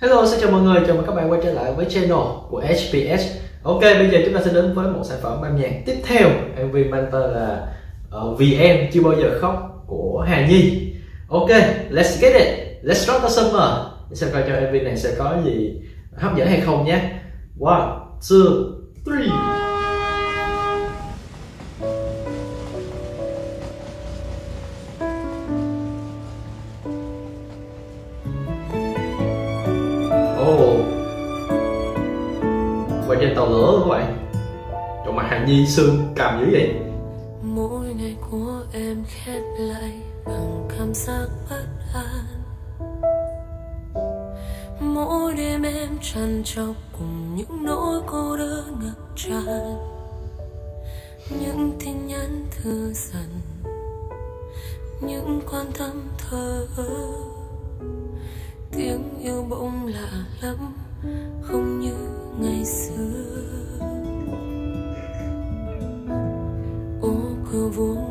Hello, xin chào mọi người, chào mừng các bạn quay trở lại với channel của HPS Ok, bây giờ chúng ta sẽ đến với một sản phẩm âm nhạc tiếp theo. MV mang tên là ờ, uh, Vì Em Chưa Bao Giờ Khóc của Hà Nhi. Ok, let's get it, let's start the summer. Xem coi cho MV này sẽ có gì hấp dẫn hay không nhé. One, two, three. Trên tàu lửa các bạn nhi xương cầm dữ vậy? Mỗi ngày của em khép lại bằng cảm giác bất an. Mỗi đêm em trằn trọc cùng những nỗi cô đơn ngập tràn. Những tin nhắn thư dần những quan tâm thơ tiếng yêu bỗng lạ lắm không như ngày xưa.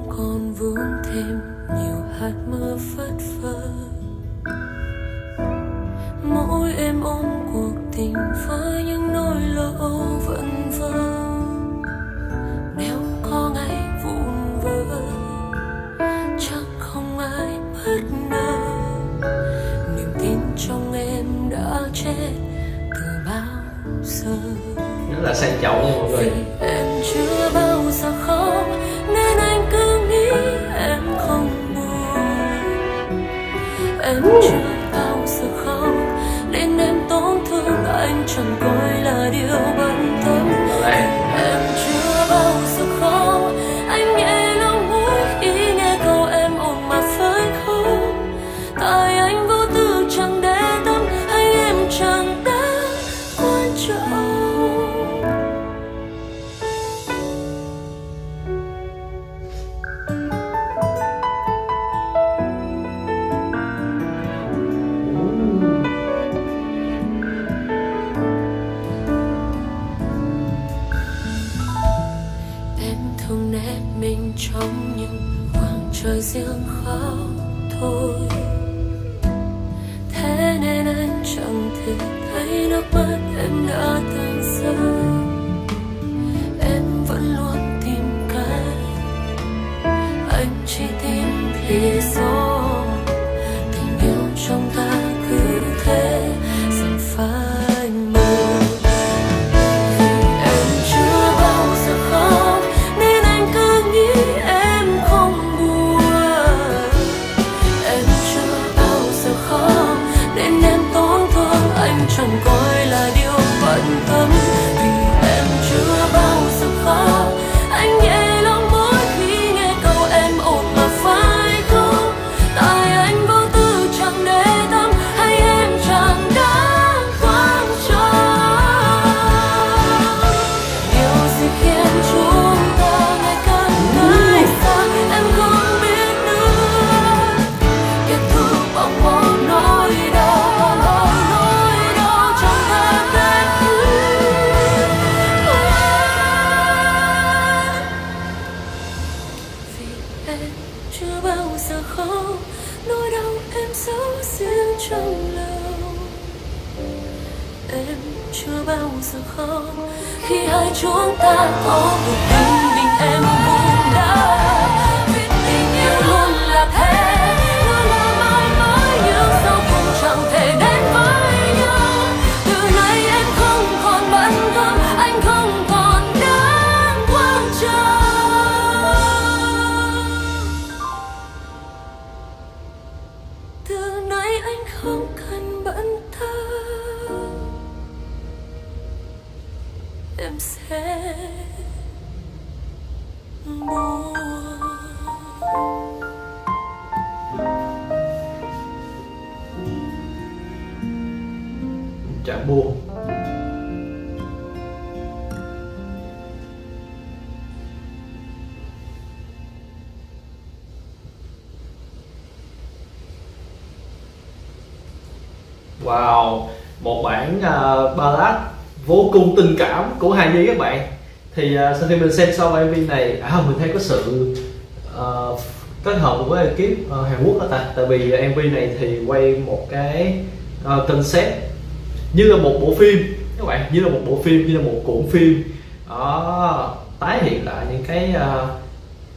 Còn vương thêm nhiều hạt mưa phất phơ. Mỗi em ôm cuộc tình với những nỗi lo vẫn vơ. Nếu có ngày vụn vỡ chắc không ai bất ngờ. Niềm tin trong em đã chết giờ? Rất là sang trọng nha mọi người chưa bao giờ khóc nên em tổn thương anh chẳng coi là điều bận tâm trong những khoảng trời riêng khó thôi. Thế nên anh chẳng thể thấy nước mắt em đã tan rơi giấu trong lòng. Em chưa bao giờ khóc khi hai chúng ta có một tình mình em vui. Em sẽ buồn chẳng buồn. Wow, một bản uh, ballad vô cùng tình cảm của Hà Nhi các bạn. Thì uh, sau khi mình xem xong MV này, à mình thấy có sự uh, kết hợp với ekip uh, Hàn Quốc đó ta. Tại vì MV này thì quay một cái uh, concept như là một bộ phim các bạn như là một bộ phim như là một cuộn phim. Đó tái hiện lại những cái uh,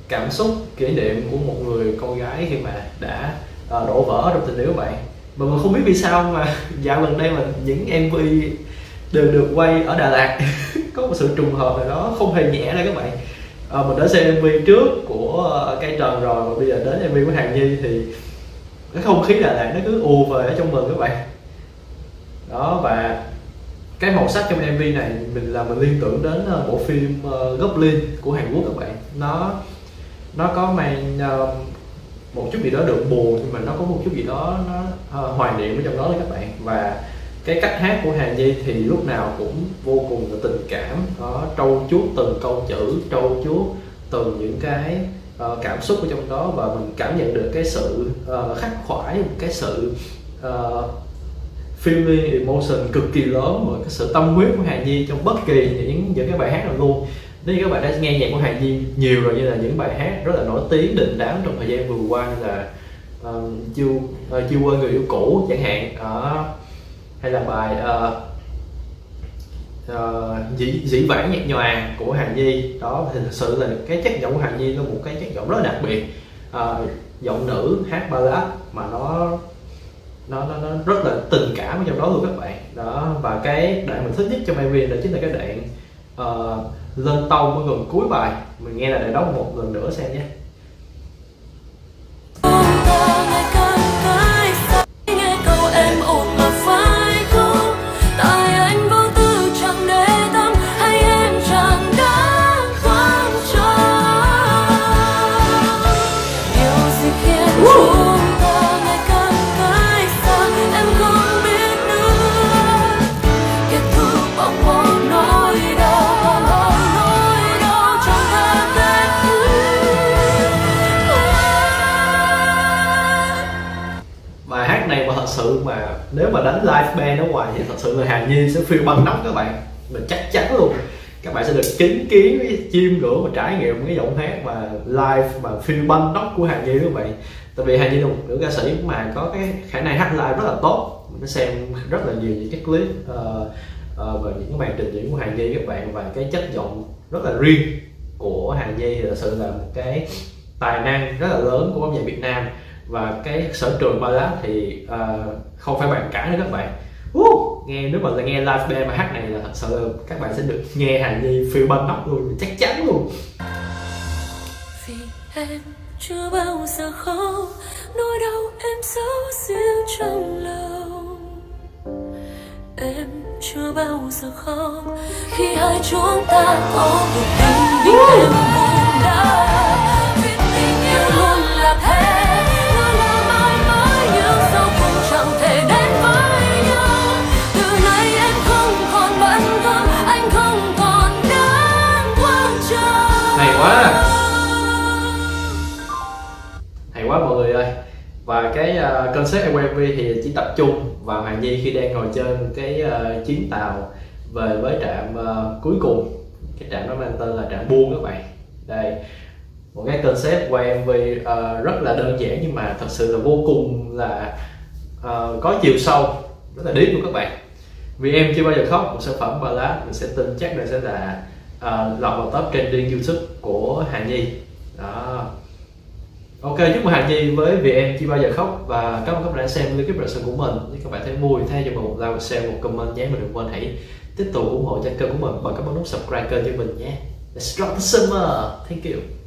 cảm xúc kỷ niệm của một người con gái khi mà đã uh, đổ vỡ trong tình yêu bạn. Mà mình không biết vì sao mà dạo gần đây mà những mv đều được quay ở Đà Lạt. Có một sự trùng hợp nào đó không hề nhẹ đâu các bạn. À, mình đã xem mv trước của ờ, cây trần rồi và bây giờ đến mv của hàng nhi thì cái không khí Đà Lạt nó cứ ù về ở trong mình các bạn. Đó và cái màu sắc trong mv này mình là mình liên tưởng đến ờ, bộ phim uh, Goblin của Hàn Quốc các bạn. Nó nó có mang uh, một chút gì đó được buồn nhưng mà nó có một chút gì đó nó uh, hoài niệm ở trong đó đấy các bạn. Và cái cách hát của Hà Nhi thì lúc nào cũng vô cùng là tình cảm có trâu chuốt từng câu chữ trâu chuốt từng những cái uh, cảm xúc ở trong đó và mình cảm nhận được cái sự uh, khắc khoải cái sự uh, feeling emotion cực kỳ lớn và cái sự tâm huyết của Hà Nhi trong bất kỳ những những cái bài hát nào luôn. Nếu như các bạn đã nghe nhạc của Hà Nhi nhiều rồi như là những bài hát rất là nổi tiếng đình đám trong thời gian vừa qua như là uh, chưa uh, chưa quên người yêu cũ chẳng hạn uh, hay là bài uh, uh, dĩ, dĩ vãng nhạc nhòa của Hà Nhi. Đó thì thật sự là cái chất giọng của Hà Nhi là một cái chất giọng rất đặc biệt. Uh, giọng nữ hát ballad mà nó nó nó nó rất là tình cảm ở trong đó luôn các bạn. Đó và cái đoạn mình thích nhất trong MV đó chính là cái đoạn uh, lên tông ở gần cuối bài. Mình nghe là đoạn đó một lần nữa xem nhé. Sự mà nếu mà đánh live band ở ngoài thì thật sự là Hà Nhi sẽ phiêu băng nóc các bạn. Mình chắc chắn luôn. Các bạn sẽ được chứng kiến cái chim ngưỡng và trải nghiệm cái giọng hát mà live mà phiêu băng nóc của Hà Nhi các bạn. Tại vì Hà Nhi là một nữ ca sĩ mà có cái khả năng hát live rất là tốt. Mình đã xem rất là nhiều những cái clip uh, uh, và những cái màn trình diễn của Hà Nhi các bạn và cái chất giọng rất là riêng của Hà Nhi. Thì thật sự là một cái tài năng rất là lớn của âm nhạc Việt Nam và cái sở trường ballad thì uh, không phải bàn cãi nữa các bạn. Uh, nghe nếu mà là nghe live band mà hát này là thật sự là các bạn sẽ được nghe Hà Nhi phiêu banh nóc luôn chắc chắn luôn. Vì em chưa bao giờ khóc nỗi đau em giấu riêng trong lòng. Em chưa bao giờ khóc khi hai chúng ta có một tình vì quá. Hay quá mọi người ơi. Và cái uh, concept MV thì chỉ tập trung vào Hoàng Nhi khi đang ngồi trên cái uh, chuyến tàu về với trạm uh, cuối cùng. Cái trạm đó mang tên là trạm buôn các bạn. Đây. Một cái concept quay MV uh, rất là đơn giản nhưng mà thật sự là vô cùng là uh, có chiều sâu rất là deep luôn các bạn. Vì em chưa bao giờ khóc một sản phẩm ballad mình sẽ tin chắc là sẽ là uh, lọt vào top trending youtube của Hà Nhi. Đó. Ok, chúc mừng Hà Nhi với vì em chưa bao giờ khóc. Và cảm ơn các bạn đã xem clip sân của mình. Nếu các bạn thấy vui thay cho một like, một share, một comment nhé Mình đừng quên hãy tiếp tục ủng hộ cho kênh của mình bằng các bấm nút subscribe kênh cho mình nhé. Let's drop the summer. Thank you.